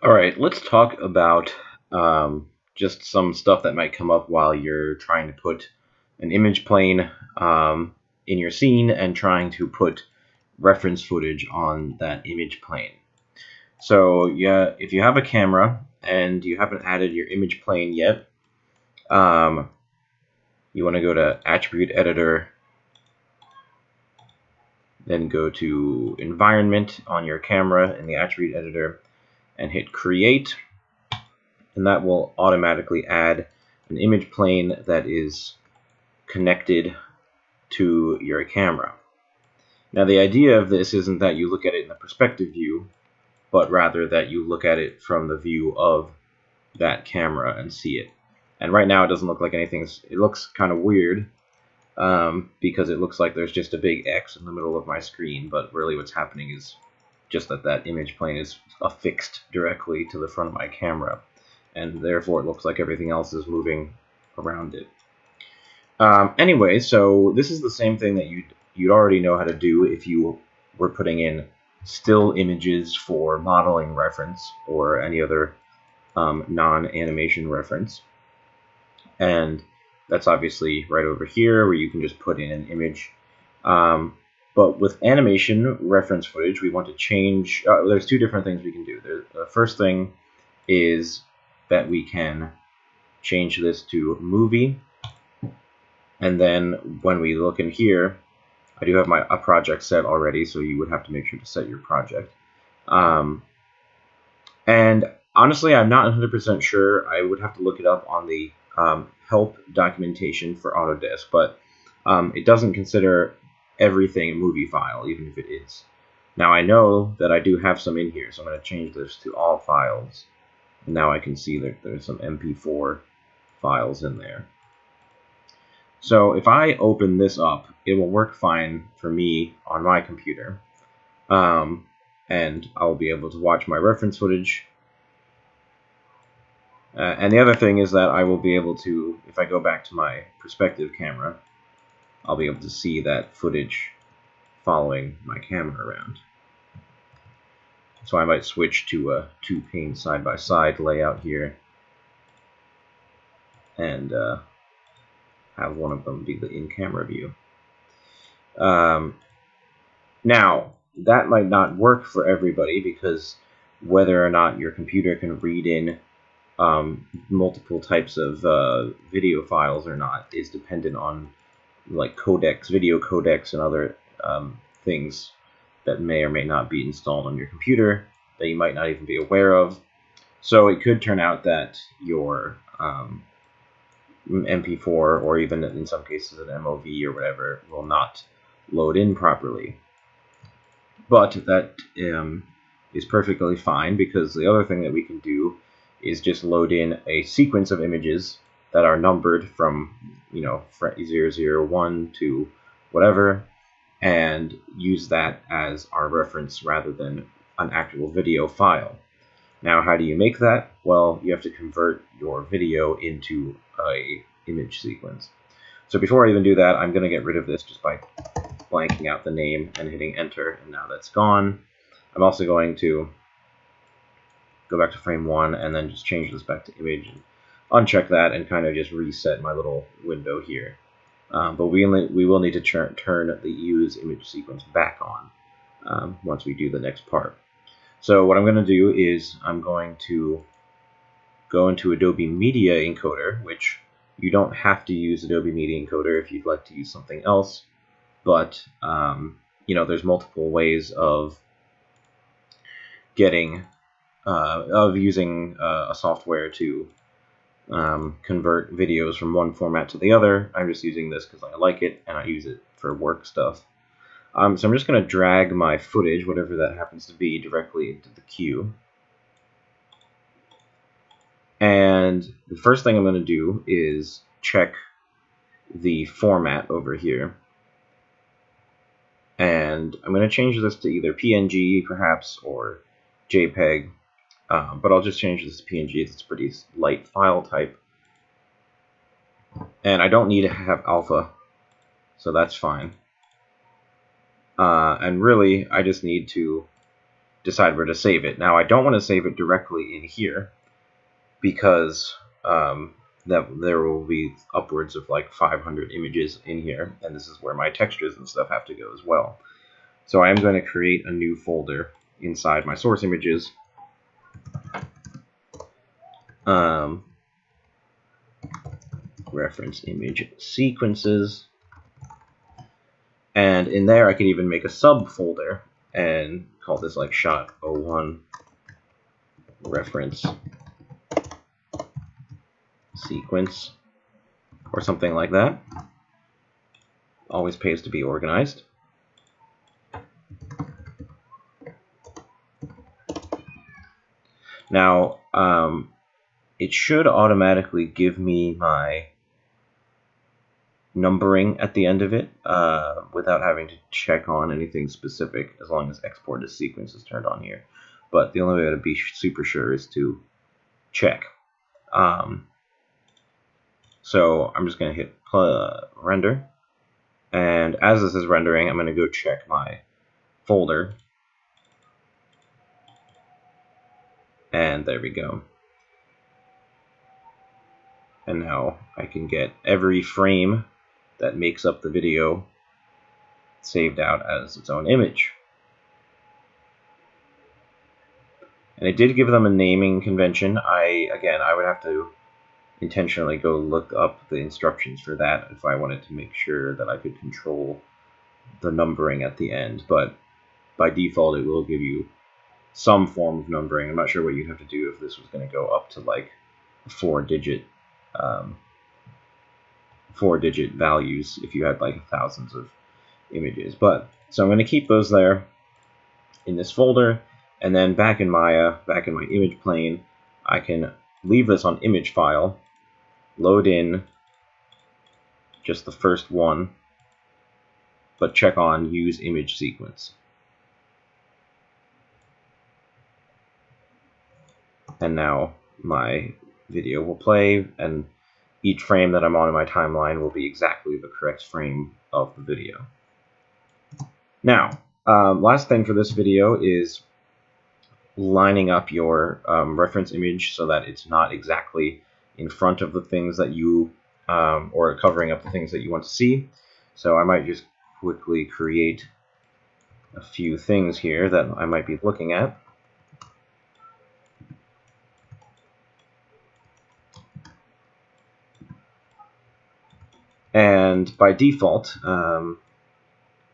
Alright, let's talk about um, just some stuff that might come up while you're trying to put an image plane um, in your scene and trying to put reference footage on that image plane. So yeah, if you have a camera and you haven't added your image plane yet, um, you want to go to Attribute Editor, then go to Environment on your camera in the Attribute Editor, and hit Create, and that will automatically add an image plane that is connected to your camera. Now the idea of this isn't that you look at it in the perspective view, but rather that you look at it from the view of that camera and see it. And right now it doesn't look like anything's, it looks kind of weird um, because it looks like there's just a big X in the middle of my screen, but really what's happening is just that that image plane is affixed directly to the front of my camera and therefore it looks like everything else is moving around it. Um, anyway, so this is the same thing that you'd, you'd already know how to do if you were putting in still images for modeling reference or any other um, non-animation reference. And that's obviously right over here where you can just put in an image. Um, but with animation reference footage, we want to change. Uh, there's two different things we can do. The, first thing is that we can change this to movie. And then when we look in here, I do have my a project set already, so you would have to make sure to set your project. Um, and honestly, I'm not 100% sure. I would have to look it up on the um, help documentation for Autodesk, but um, it doesn't consider everything a movie file, even if it is. Now I know that I do have some in here, so I'm going to change this to all files. And Now I can see that there's some MP4 files in there. So if I open this up, it will work fine for me on my computer. Um, and I'll be able to watch my reference footage. Uh, and the other thing is that I will be able to, if I go back to my perspective camera, I'll be able to see that footage following my camera around. So I might switch to a two pane side by side layout here and uh, have one of them be the in-camera view. Um, now, that might not work for everybody because whether or not your computer can read in um, multiple types of uh, video files or not is dependent on like codecs, video codecs, and other um, things that may or may not be installed on your computer that you might not even be aware of. So it could turn out that your um, MP4 or even in some cases an MOV or whatever will not load in properly. But that um, is perfectly fine because the other thing that we can do is just load in a sequence of images that are numbered from you know 001 to whatever and use that as our reference rather than an actual video file. Now how do you make that? Well you have to convert your video into a image sequence. So before I even do that I'm going to get rid of this just by blanking out the name and hitting enter and now that's gone. I'm also going to go back to frame 1 and then just change this back to image and uncheck that and kind of just reset my little window here. Um, but we, only, we will need to turn, turn the use image sequence back on um, once we do the next part. So what I'm going to do is I'm going to go into Adobe Media Encoder, which you don't have to use Adobe Media Encoder if you'd like to use something else, but um, you know there's multiple ways of getting uh, of using uh, a software to um, convert videos from one format to the other. I'm just using this because I like it and I use it for work stuff. Um, so I'm just going to drag my footage, whatever that happens to be, directly into the queue. And the first thing I'm going to do is check the format over here. And I'm going to change this to either PNG perhaps or JPEG. Um, but I'll just change this to PNG. It's a pretty light file type. And I don't need to have alpha, so that's fine. Uh, and really, I just need to decide where to save it. Now I don't want to save it directly in here because um, that there will be upwards of like 500 images in here, and this is where my textures and stuff have to go as well. So I am going to create a new folder inside my source images. Um, reference image sequences. And in there I could even make a subfolder and call this like shot 01 reference sequence or something like that. Always pays to be organized. Now, um, it should automatically give me my numbering at the end of it uh, without having to check on anything specific as long as export to sequence is turned on here. But the only way to be super sure is to check. Um, so I'm just going to hit uh, render. And as this is rendering, I'm going to go check my folder. And there we go. And now I can get every frame that makes up the video saved out as its own image. And it did give them a naming convention. I, again, I would have to intentionally go look up the instructions for that if I wanted to make sure that I could control the numbering at the end. But by default, it will give you some form of numbering. I'm not sure what you'd have to do if this was going to go up to like four digit um, four digit values if you had like thousands of images. But so I'm going to keep those there in this folder and then back in Maya, back in my image plane, I can leave this on image file load in just the first one, but check on use image sequence. And now my video will play and each frame that I'm on in my timeline will be exactly the correct frame of the video. Now, um, last thing for this video is lining up your um, reference image so that it's not exactly in front of the things that you, um, or covering up the things that you want to see. So I might just quickly create a few things here that I might be looking at. And by default, um,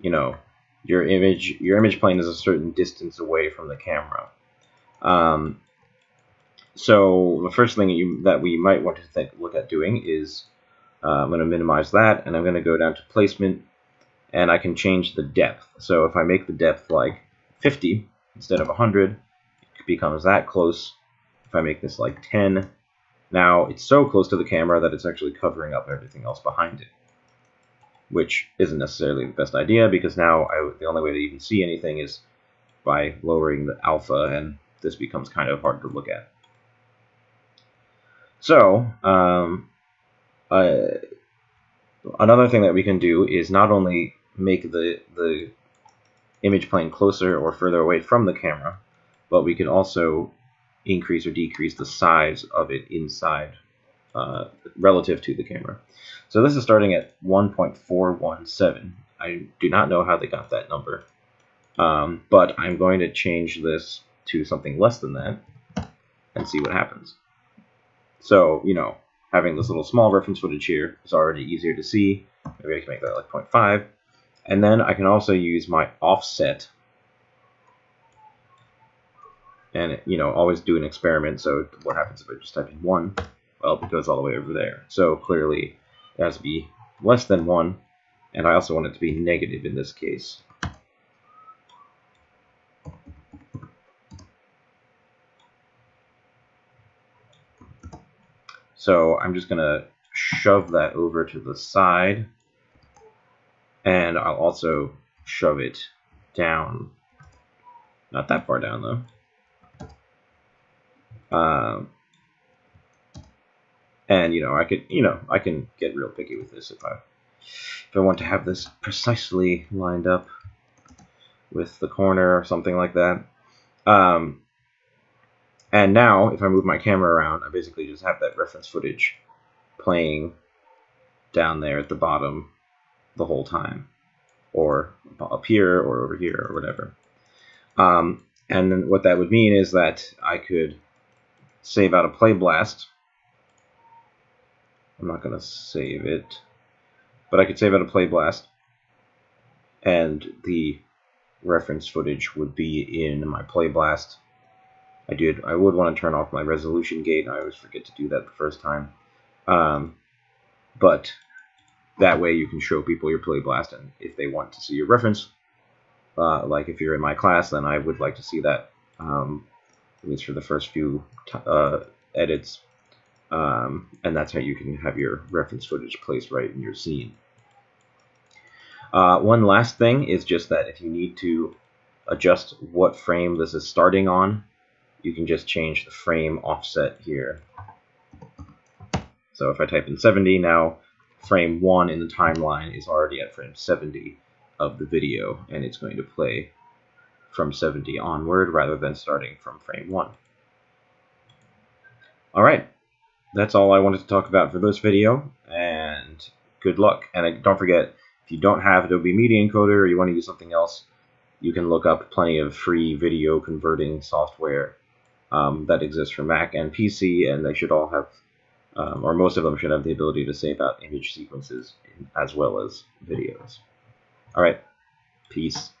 you know, your image your image plane is a certain distance away from the camera. Um, so the first thing you, that we might want to think, look at doing is uh, I'm going to minimize that and I'm going to go down to placement and I can change the depth. So if I make the depth like 50 instead of 100, it becomes that close. If I make this like 10, now it's so close to the camera that it's actually covering up everything else behind it, which isn't necessarily the best idea because now I, the only way to even see anything is by lowering the alpha and this becomes kind of hard to look at. So, um, uh, another thing that we can do is not only make the, the image plane closer or further away from the camera, but we can also increase or decrease the size of it inside uh, relative to the camera. So this is starting at 1.417. I do not know how they got that number, um, but I'm going to change this to something less than that and see what happens. So, you know, having this little small reference footage here is already easier to see. Maybe I can make that like 0.5. And then I can also use my offset. And, you know, always do an experiment. So what happens if I just type in 1? Well, it goes all the way over there. So clearly it has to be less than 1. And I also want it to be negative in this case. So I'm just going to shove that over to the side. And I'll also shove it down. Not that far down, though. Um, and, you know, I could, you know, I can get real picky with this if I, if I want to have this precisely lined up with the corner or something like that. Um, and now, if I move my camera around, I basically just have that reference footage playing down there at the bottom the whole time, or up here, or over here, or whatever. Um, and then what that would mean is that I could save out a play blast. I'm not going to save it, but I could save out a play blast, and the reference footage would be in my play blast. I did. I would want to turn off my resolution gate. I always forget to do that the first time. Um, but that way you can show people your play blast, and if they want to see your reference, uh, like if you're in my class, then I would like to see that, um, at least for the first few uh, edits. Um, and that's how you can have your reference footage placed right in your scene. Uh, one last thing is just that if you need to adjust what frame this is starting on, you can just change the frame offset here. So if I type in 70, now frame 1 in the timeline is already at frame 70 of the video, and it's going to play from 70 onward rather than starting from frame 1. Alright, that's all I wanted to talk about for this video, and good luck. And don't forget, if you don't have Adobe Media Encoder or you want to use something else, you can look up plenty of free video converting software um, that exists for Mac and PC, and they should all have, um, or most of them should have the ability to save out image sequences as well as videos. All right, peace.